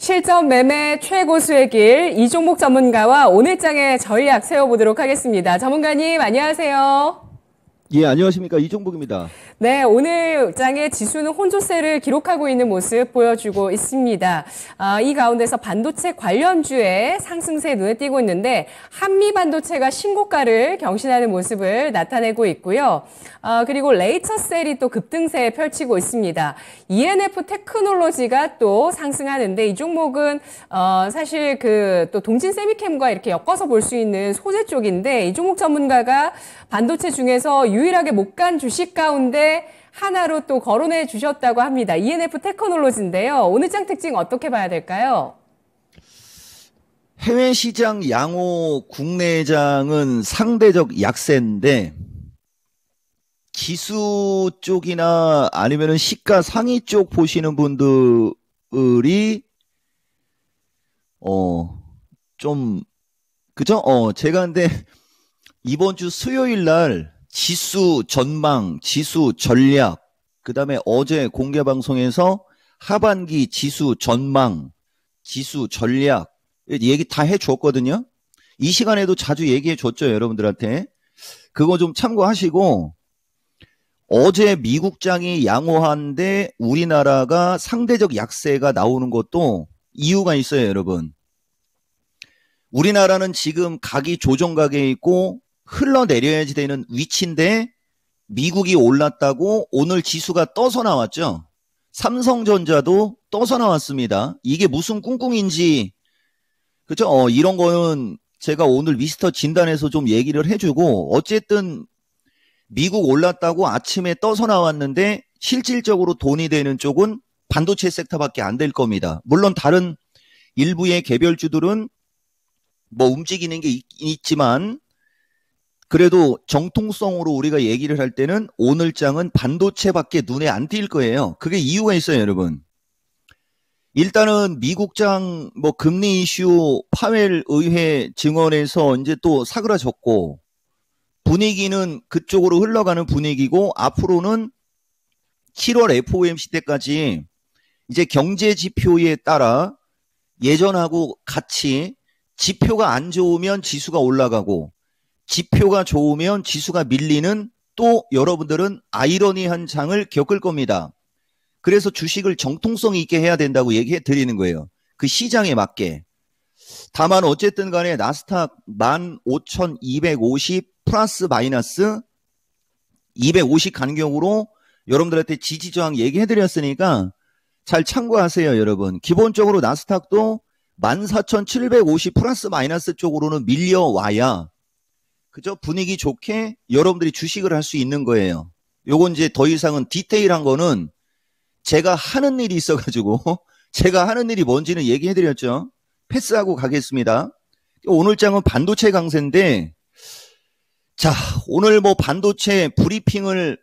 실전 매매 최고 수의 길 이종목 전문가와 오늘장의 전략 세워보도록 하겠습니다. 전문가님 안녕하세요. 예, 안녕하십니까. 이종복입니다. 네, 오늘 장의 지수는 혼조세를 기록하고 있는 모습 보여주고 있습니다. 아, 이 가운데서 반도체 관련주의 상승세 눈에 띄고 있는데 한미 반도체가 신고가를 경신하는 모습을 나타내고 있고요. 아, 그리고 레이처셀이 또 급등세 펼치고 있습니다. ENF 테크놀로지가 또 상승하는데 이 종목은 어, 사실 그 또 동진 세미캠과 이렇게 엮어서 볼 수 있는 소재 쪽인데 이 종목 전문가가 반도체 중에서 유 일하게 못 간 주식 가운데 하나로 또 거론해 주셨다고 합니다. ENF 테크놀로지인데요. 오늘 장 특징 어떻게 봐야 될까요? 해외 시장 양호 국내장은 상대적 약세인데 기수 쪽이나 아니면은 시가 상위 쪽 보시는 분들이 어 좀 그죠? 어 제가 근데 이번 주 수요일 날 지수 전망, 지수 전략, 그 다음에 어제 공개 방송에서 하반기 지수 전망, 지수 전략, 얘기 다 해줬거든요. 이 시간에도 자주 얘기해 줬죠, 여러분들한테. 그거 좀 참고하시고, 어제 미국장이 양호한데 우리나라가 상대적 약세가 나오는 것도 이유가 있어요, 여러분. 우리나라는 지금 각이 조정각에 있고 흘러내려야지 되는 위치인데 미국이 올랐다고 오늘 지수가 떠서 나왔죠. 삼성전자도 떠서 나왔습니다. 이게 무슨 꿍꿍인지 그죠? 어, 이런 거는 제가 오늘 미스터 진단에서 좀 얘기를 해주고 어쨌든 미국 올랐다고 아침에 떠서 나왔는데 실질적으로 돈이 되는 쪽은 반도체 섹터밖에 안 될 겁니다. 물론 다른 일부의 개별주들은 뭐 움직이는 게 있, 있지만 그래도 정통성으로 우리가 얘기를 할 때는 오늘 장은 반도체밖에 눈에 안 띌 거예요. 그게 이유가 있어요, 여러분. 일단은 미국장 뭐 금리 이슈 파웰 의회 증언에서 이제 또 사그라졌고 분위기는 그쪽으로 흘러가는 분위기고 앞으로는 7월 FOMC 때까지 이제 경제 지표에 따라 예전하고 같이 지표가 안 좋으면 지수가 올라가고 지표가 좋으면 지수가 밀리는 또 여러분들은 아이러니한 장을 겪을 겁니다. 그래서 주식을 정통성 있게 해야 된다고 얘기해 드리는 거예요. 그 시장에 맞게. 다만 어쨌든 간에 나스닥 15,250 플러스 마이너스 250 간격으로 여러분들한테 지지 저항 얘기해 드렸으니까 잘 참고하세요, 여러분. 기본적으로 나스닥도 14,750 플러스 마이너스 쪽으로는 밀려와야 그죠? 분위기 좋게 여러분들이 주식을 할 수 있는 거예요. 요건 이제 더 이상은 디테일한 거는 제가 하는 일이 있어가지고 제가 하는 일이 뭔지는 얘기해드렸죠. 패스하고 가겠습니다. 오늘 장은 반도체 강세인데 자 오늘 뭐 반도체 브리핑을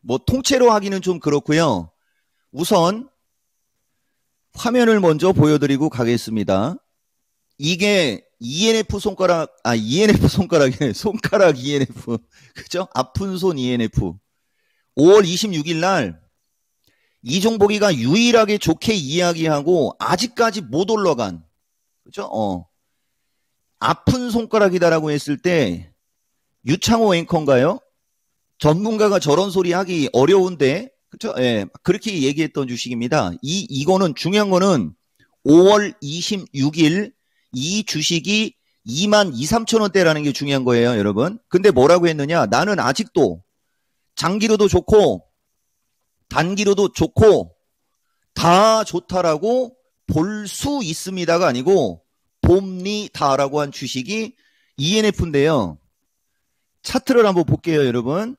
뭐 통째로 하기는 좀 그렇고요. 우선 화면을 먼저 보여드리고 가겠습니다. 이게 ENF 손가락, 아, ENF 손가락이네. 손가락 ENF. 그죠? 아픈 손 ENF. 5월 26일 날 이종복이가 유일하게 좋게 이야기하고 아직까지 못 올라간, 그죠? 어. 아픈 손가락이다라고 했을 때 유창호 앵커인가요? 전문가가 저런 소리 하기 어려운데, 그죠? 예. 그렇게 얘기했던 주식입니다. 이, 이거는 중요한 거는 5월 26일 이 주식이 2만 2, 3천 원대라는 게 중요한 거예요, 여러분. 근데 뭐라고 했느냐? 나는 아직도 장기로도 좋고 단기로도 좋고 다 좋다라고 볼 수 있습니다가 아니고 봄니다라고 한 주식이 ENF인데요. 차트를 한번 볼게요, 여러분.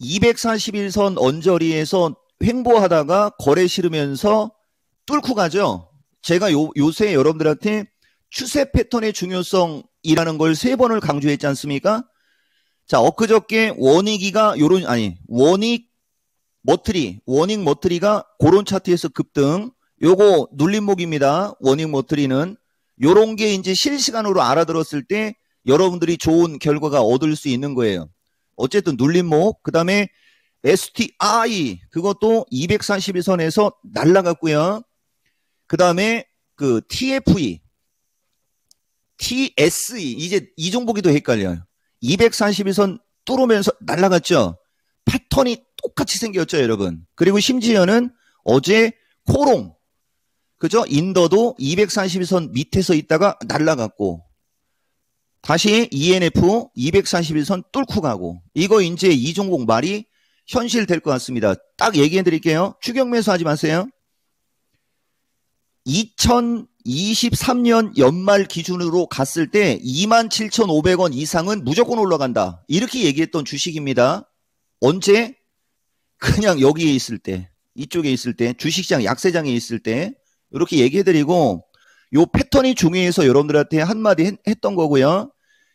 241선 언저리에서 횡보하다가 거래 실으면서 뚫고 가죠. 제가 요, 요새 여러분들한테 추세 패턴의 중요성이라는 걸 세 번을 강조했지 않습니까? 자, 엊그저께 원익이가 요런, 아니, 원익 머트리, 원익 머트리가 고런 차트에서 급등. 요거 눌림목입니다. 원익 머트리는. 요런 게 이제 실시간으로 알아들었을 때 여러분들이 좋은 결과가 얻을 수 있는 거예요. 어쨌든 눌림목, 그 다음에 STI, 그것도 241선에서 날라갔고요. 그 다음에 그 TFE, TSE 이제 이 종목이 더 헷갈려요. 241선 뚫으면서 날아갔죠. 패턴이 똑같이 생겼죠, 여러분. 그리고 심지어는 어제 코롱 그죠? 인더도 241선 밑에서 있다가 날아갔고 다시 ENF 241선 뚫고 가고 이거 이제 이 종목 말이 현실 될 것 같습니다. 딱 얘기해 드릴게요. 추격 매수 하지 마세요. 2023년 연말 기준으로 갔을 때 27,500원 이상은 무조건 올라간다. 이렇게 얘기했던 주식입니다. 언제? 그냥 여기에 있을 때, 이쪽에 있을 때, 주식시장 약세장에 있을 때 이렇게 얘기해드리고 요 패턴이 중요해서 여러분들한테 한마디 했, 했던 거고요.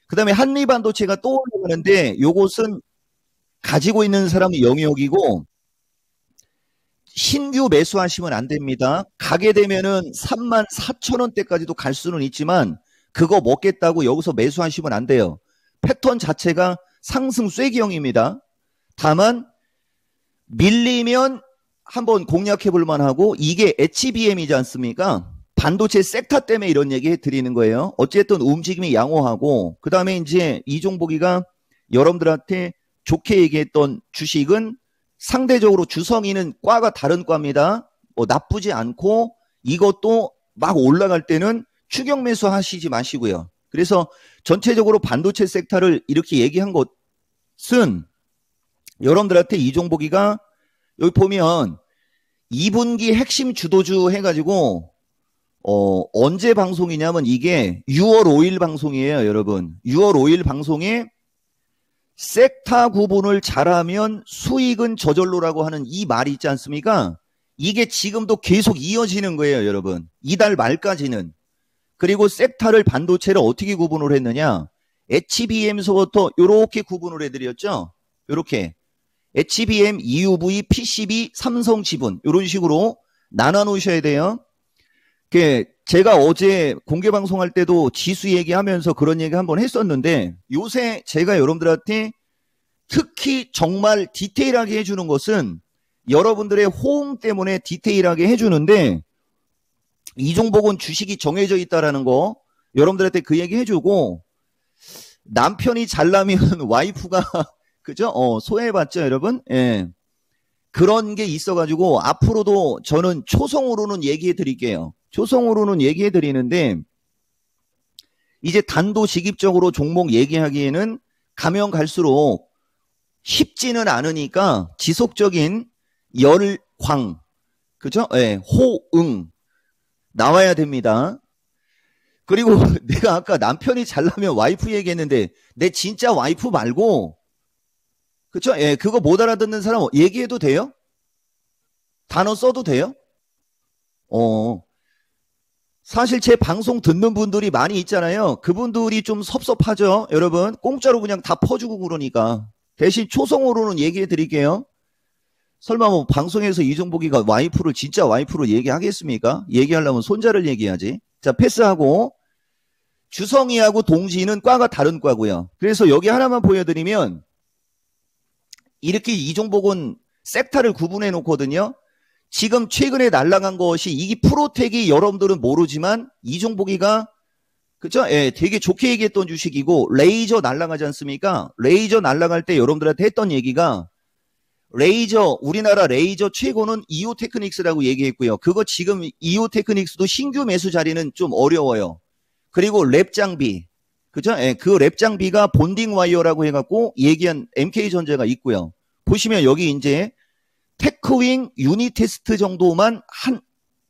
그 다음에 한미반도체가 또 올라가는데 요것은 가지고 있는 사람이 영역이고 신규 매수하시면 안 됩니다. 가게 되면은 3만 4천 원대까지도 갈 수는 있지만 그거 먹겠다고 여기서 매수하시면 안 돼요. 패턴 자체가 상승 쐐기형입니다. 다만 밀리면 한번 공략해 볼 만하고 이게 HBM이지 않습니까? 반도체 섹터 때문에 이런 얘기 드리는 거예요. 어쨌든 움직임이 양호하고 그다음에 이제 이종복이가 여러분들한테 좋게 얘기했던 주식은 상대적으로 주성이는 과가 다른 과입니다. 뭐 나쁘지 않고 이것도 막 올라갈 때는 추격 매수 하시지 마시고요. 그래서 전체적으로 반도체 섹터를 이렇게 얘기한 것은 여러분들한테 이종복이가 여기 보면 2분기 핵심 주도주 해가지고 어, 언제 방송이냐면 이게 6월 5일 방송이에요, 여러분. 6월 5일 방송에 섹타 구분을 잘하면 수익은 저절로라고 하는 이 말이 있지 않습니까? 이게 지금도 계속 이어지는 거예요, 여러분. 이달 말까지는. 그리고 섹타를 반도체를 어떻게 구분을 했느냐? HBM서부터 이렇게 구분을 해드렸죠? 이렇게. HBM, EUV, PCB, 삼성 지분 이런 식으로 나눠 놓으셔야 돼요. 제가 어제 공개 방송할 때도 지수 얘기하면서 그런 얘기 한번 했었는데 요새 제가 여러분들한테 특히 정말 디테일하게 해주는 것은 여러분들의 호응 때문에 디테일하게 해주는데 이종복은 주식이 정해져 있다라는 거 여러분들한테 그 얘기 해주고 남편이 잘나면 와이프가 그죠? 어, 소외해봤죠, 여러분? 예. 그런 게 있어가지고 앞으로도 저는 초성으로는 얘기해 드릴게요. 초성으로는 얘기해 드리는데 이제 단도직입적으로 종목 얘기하기에는 가면 갈수록 쉽지는 않으니까 지속적인 열광, 그죠? 예, 호응 나와야 됩니다. 그리고 내가 아까 남편이 잘나면 와이프 얘기했는데 내 진짜 와이프 말고 그쵸? 예, 그거 못 알아듣는 사람 얘기해도 돼요? 단어 써도 돼요? 어. 사실 제 방송 듣는 분들이 많이 있잖아요. 그분들이 좀 섭섭하죠, 여러분. 공짜로 그냥 다 퍼주고 그러니까. 대신 초성으로는 얘기해 드릴게요. 설마 뭐 방송에서 이종복이가 와이프를 진짜 와이프로 얘기하겠습니까? 얘기하려면 손자를 얘기하지. 자, 패스하고 주성이하고 동지는 과가 다른 과고요. 그래서 여기 하나만 보여드리면 이렇게 이종복은 섹터를 구분해 놓거든요. 지금 최근에 날라간 것이 이게 프로텍이 여러분들은 모르지만 이 종목이가 그죠? 예, 되게 좋게 얘기했던 주식이고 레이저 날라가지 않습니까? 레이저 날라갈 때 여러분들한테 했던 얘기가 레이저 우리나라 레이저 최고는 이오 테크닉스라고 얘기했고요. 그거 지금 이오 테크닉스도 신규 매수 자리는 좀 어려워요. 그리고 LAB 장비 그죠? 예, 그 LAB 장비가 bonding wire라고 해갖고 얘기한 MK 전자가 있고요. 보시면 여기 이제 테크윙 유니 테스트 정도만 한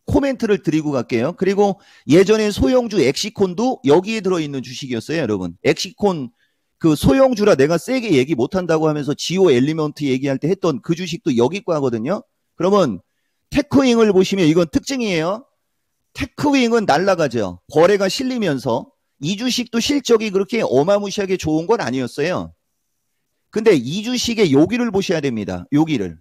코멘트를 드리고 갈게요. 그리고 예전에 소형주 엑시콘도 여기에 들어있는 주식이었어요, 여러분. 엑시콘 그 소형주라 내가 세게 얘기 못한다고 하면서 지오 엘리먼트 얘기할 때 했던 그 주식도 여기 과거든요. 그러면 테크윙을 보시면 이건 특징이에요. 테크윙은 날라가죠. 거래가 실리면서 이 주식도 실적이 그렇게 어마무시하게 좋은 건 아니었어요. 근데 이 주식의 여기를 보셔야 됩니다. 여기를.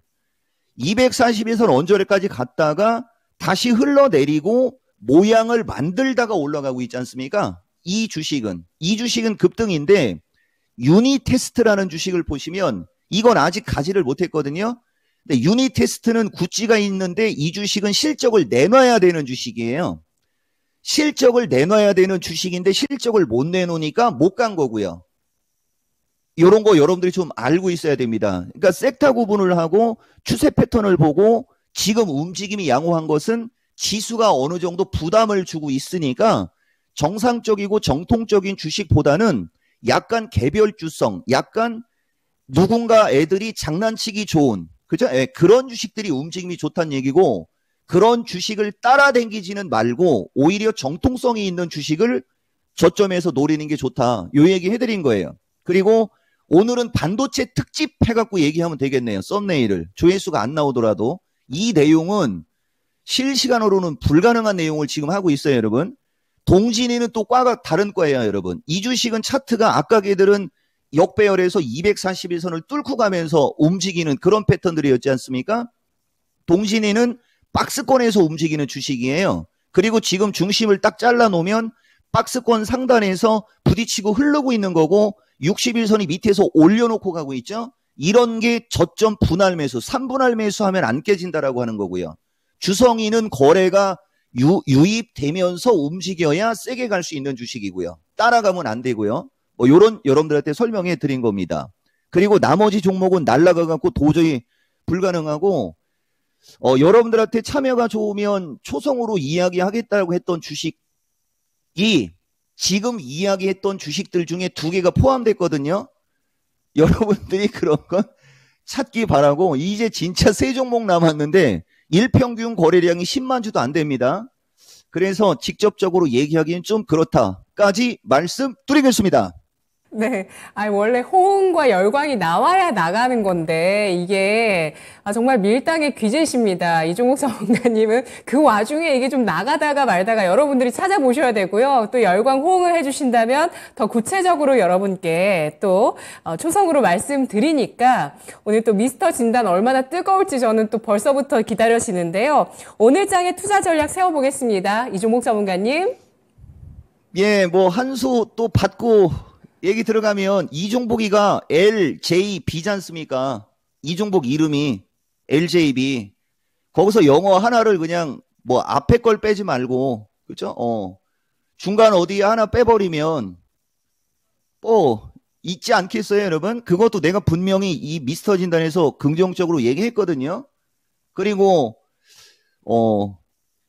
240에서 언저리까지 갔다가 다시 흘러내리고 모양을 만들다가 올라가고 있지 않습니까? 이 주식은. 이 주식은 급등인데 유니 테스트라는 주식을 보시면 이건 아직 가지를 못했거든요. 근데 유닛 테스트는 구찌가 있는데 이 주식은 실적을 내놔야 되는 주식이에요. 실적을 내놔야 되는 주식인데 실적을 못 내놓으니까 못 간 거고요. 이런 거 여러분들이 좀 알고 있어야 됩니다. 그러니까 섹터 구분을 하고 추세 패턴을 보고 지금 움직임이 양호한 것은 지수가 어느 정도 부담을 주고 있으니까 정상적이고 정통적인 주식보다는 약간 개별주성, 약간 누군가 애들이 장난치기 좋은, 그죠? 예, 그런 주식들이 움직임이 좋다는 얘기고 그런 주식을 따라댕기지는 말고 오히려 정통성이 있는 주식을 저점에서 노리는 게 좋다. 요 얘기 해드린 거예요. 그리고 오늘은 반도체 특집 해갖고 얘기하면 되겠네요. 썸네일을. 조회수가 안 나오더라도. 이 내용은 실시간으로는 불가능한 내용을 지금 하고 있어요, 여러분. 동진이는 또 과가 다른 과예요, 여러분. 이 주식은 차트가 아까 걔들은 역배열에서 241선을 뚫고 가면서 움직이는 그런 패턴들이었지 않습니까? 동진이는 박스권에서 움직이는 주식이에요. 그리고 지금 중심을 딱 잘라 놓으면 박스권 상단에서 부딪히고 흐르고 있는 거고 61선이 밑에서 올려놓고 가고 있죠. 이런 게 저점 분할 매수, 3분할 매수하면 안 깨진다라고 하는 거고요. 주성이는 거래가 유, 유입되면서 움직여야 세게 갈 수 있는 주식이고요. 따라가면 안 되고요. 뭐 요런 여러분들한테 설명해 드린 겁니다. 그리고 나머지 종목은 날라가 갖고 도저히 불가능하고 어, 여러분들한테 참여가 좋으면 초성으로 이야기하겠다고 했던 주식이 지금 이야기했던 주식들 중에 두 개가 포함됐거든요. 여러분들이 그런 건 찾기 바라고 이제 진짜 세 종목 남았는데 일평균 거래량이 10만 주도 안 됩니다. 그래서 직접적으로 얘기하기는 좀 그렇다까지 말씀드리겠습니다. 네. 아, 원래 호응과 열광이 나와야 나가는 건데, 이게, 아, 정말 밀당의 귀재십니다. 이종욱 전문가님은 그 와중에 이게 좀 나가다가 말다가 여러분들이 찾아보셔야 되고요. 또 열광 호응을 해주신다면 더 구체적으로 여러분께 또 어, 초성으로 말씀드리니까 오늘 또 미스터 진단 얼마나 뜨거울지 저는 또 벌써부터 기다려지는데요. 오늘 장의 투자 전략 세워보겠습니다. 이종목 전문가님. 예, 뭐, 한수또 받고 얘기 들어가면 이종복이가 LJB지 않습니까? 이종복 이름이 LJB. 거기서 영어 하나를 그냥 뭐 앞에 걸 빼지 말고 그죠? 어. 중간 어디에 하나 빼버리면 뭐 있지 않겠어요, 여러분? 그것도 내가 분명히 이 미스터 진단에서 긍정적으로 얘기했거든요. 그리고 어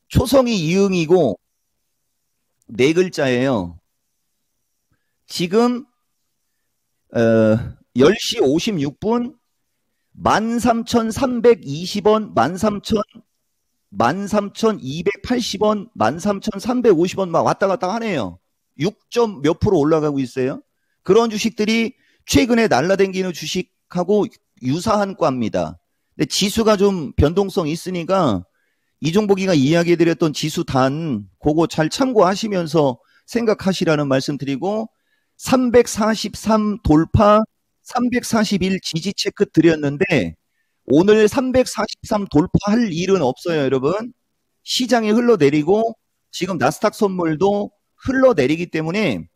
초성이 이응이고 네 글자예요. 지금 어, 10시 56분 13,320원, 13,000 13,280원, 13,350원 막 왔다 갔다 하네요. 6점 몇 프로 올라가고 있어요. 그런 주식들이 최근에 날라댕기는 주식하고 유사한 과입니다. 근데 지수가 좀 변동성 있으니까 이종복이가 이야기해드렸던 지수 단 그거 잘 참고하시면서 생각하시라는 말씀 드리고 343 돌파, 341 지지 체크 드렸는데 오늘 343 돌파할 일은 없어요, 여러분. 시장이 흘러내리고 지금 나스닥 선물도 흘러내리기 때문에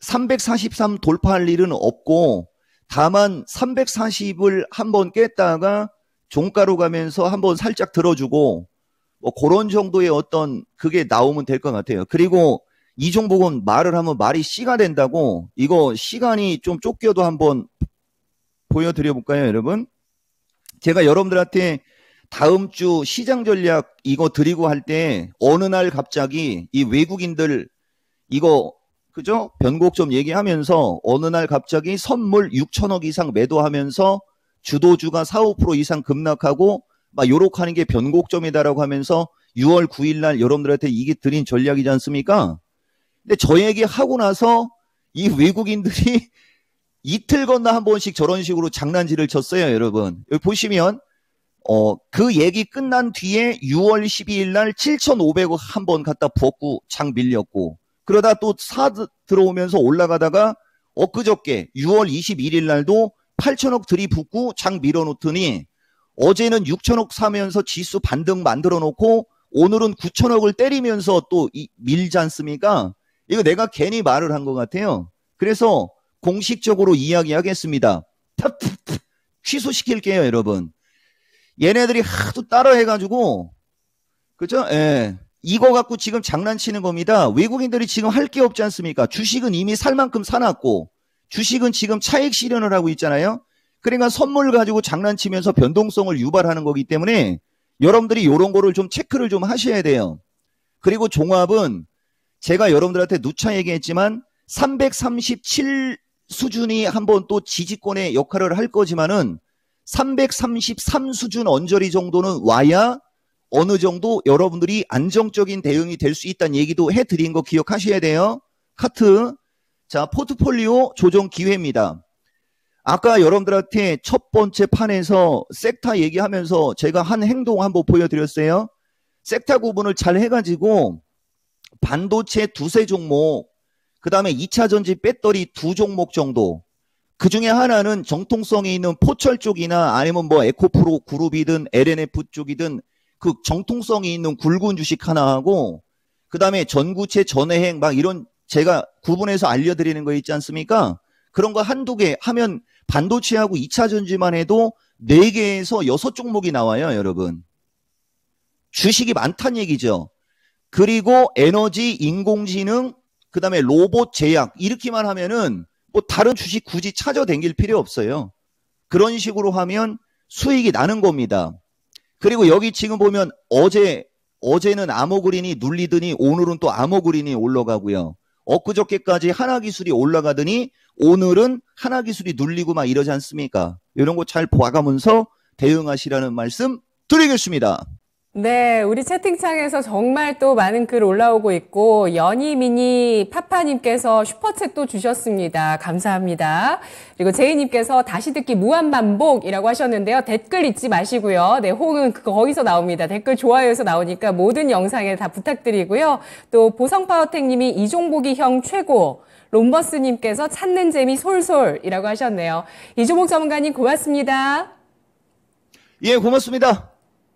343 돌파할 일은 없고 다만 340을 한번 깼다가 종가로 가면서 한번 살짝 들어주고 뭐 그런 정도의 어떤 그게 나오면 될 것 같아요. 그리고 이종복은 말을 하면 말이 씨가 된다고 이거 시간이 좀 쫓겨도 한번 보여드려 볼까요, 여러분? 제가 여러분들한테 다음 주 시장 전략 이거 드리고 할 때 어느 날 갑자기 이 외국인들 이거 그죠? 변곡점 얘기하면서 어느 날 갑자기 선물 6천억 이상 매도하면서 주도주가 4, 5% 이상 급락하고 막 요렇게 하는 게 변곡점이다라고 하면서 6월 9일 날 여러분들한테 이게 드린 전략이지 않습니까? 근데 저 얘기 하고 나서 이 외국인들이 이틀 건너 한 번씩 저런 식으로 장난질을 쳤어요, 여러분. 여기 보시면 어, 그 얘기 끝난 뒤에 6월 12일 날 7,500억 한 번 갖다 부었고 장 밀렸고 그러다 또 사 들어오면서 올라가다가 엊그저께 6월 21일 날도 8천억 들이붓고 장 밀어놓더니 어제는 6천억 사면서 지수 반등 만들어 놓고 오늘은 9천억을 때리면서 또 밀지 않습니까? 이거 내가 괜히 말을 한 것 같아요. 그래서 공식적으로 이야기하겠습니다. 취소시킬게요, 여러분. 얘네들이 하도 따라 해가지고, 그죠? 예. 이거 갖고 지금 장난치는 겁니다. 외국인들이 지금 할 게 없지 않습니까? 주식은 이미 살 만큼 사놨고, 주식은 지금 차익 실현을 하고 있잖아요? 그러니까 선물 가지고 장난치면서 변동성을 유발하는 거기 때문에 여러분들이 이런 거를 좀 체크를 좀 하셔야 돼요. 그리고 종합은 제가 여러분들한테 누차 얘기했지만 337 수준이 한번 또 지지권의 역할을 할 거지만은 333 수준 언저리 정도는 와야 어느 정도 여러분들이 안정적인 대응이 될 수 있다는 얘기도 해드린 거 기억하셔야 돼요. 카트. 자, 포트폴리오 조정 기회입니다. 아까 여러분들한테 첫 번째 판에서 섹타 얘기하면서 제가 한 행동 한번 보여드렸어요. 섹타 구분을 잘 해가지고 반도체 두세 종목, 그 다음에 2차 전지 배터리 두 종목 정도, 그 중에 하나는 정통성이 있는 포철 쪽이나 아니면 뭐 에코프로 그룹이든 LNF 쪽이든 그 정통성이 있는 굵은 주식 하나 하고, 그 다음에 전구체 전해행 막 이런 제가 구분해서 알려드리는 거 있지 않습니까? 그런 거 한두 개 하면 반도체하고 2차 전지만 해도 4개에서 6 종목이 나와요, 여러분. 주식이 많다는 얘기죠. 그리고 에너지, 인공지능, 그 다음에 로봇 제약, 이렇게만 하면은 뭐 다른 주식 굳이 찾아댕길 필요 없어요. 그런 식으로 하면 수익이 나는 겁니다. 그리고 여기 지금 보면 어제, 어제는 암호그린이 눌리더니 오늘은 또 암호그린이 올라가고요. 엊그저께까지 하나 기술이 올라가더니 오늘은 하나 기술이 눌리고 막 이러지 않습니까? 이런 거 잘 봐가면서 대응하시라는 말씀 드리겠습니다. 네, 우리 채팅창에서 정말 또 많은 글 올라오고 있고 연희미니 파파님께서 슈퍼챗도 주셨습니다. 감사합니다. 그리고 제이님께서 다시 듣기 무한 반복이라고 하셨는데요. 댓글 잊지 마시고요. 네, 호응은 거기서 나옵니다. 댓글 좋아요에서 나오니까 모든 영상에 다 부탁드리고요. 또 보성파워텍님이 이종복이 형 최고. 롬버스님께서 찾는 재미 솔솔이라고 하셨네요. 이종복 전문가님 고맙습니다. 예, 고맙습니다.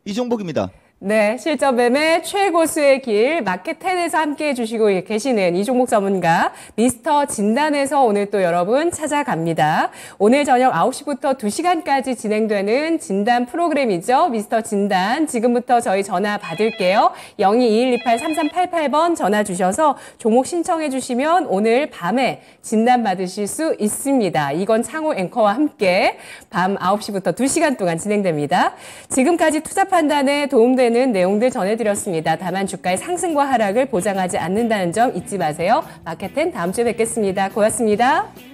이종복입니다. 네, 실전 매매 최고수의 길 마켓 10에서 함께 해주시고 계시는 이종목 전문가 미스터 진단에서 오늘 또 여러분 찾아갑니다. 오늘 저녁 9시부터 2시간까지 진행되는 진단 프로그램이죠. 미스터 진단. 지금부터 저희 전화 받을게요. 0221283388번 전화 주셔서 종목 신청해 주시면 오늘 밤에 진단 받으실 수 있습니다. 이건 창호 앵커와 함께 밤 9시부터 2시간 동안 진행됩니다. 지금까지 투자 판단에 도움되는 되는 내용들 전해드렸습니다. 다만 주가의 상승과 하락을 보장하지 않는다는 점 잊지 마세요. 마켓텐 다음 주에 뵙겠습니다. 고맙습니다.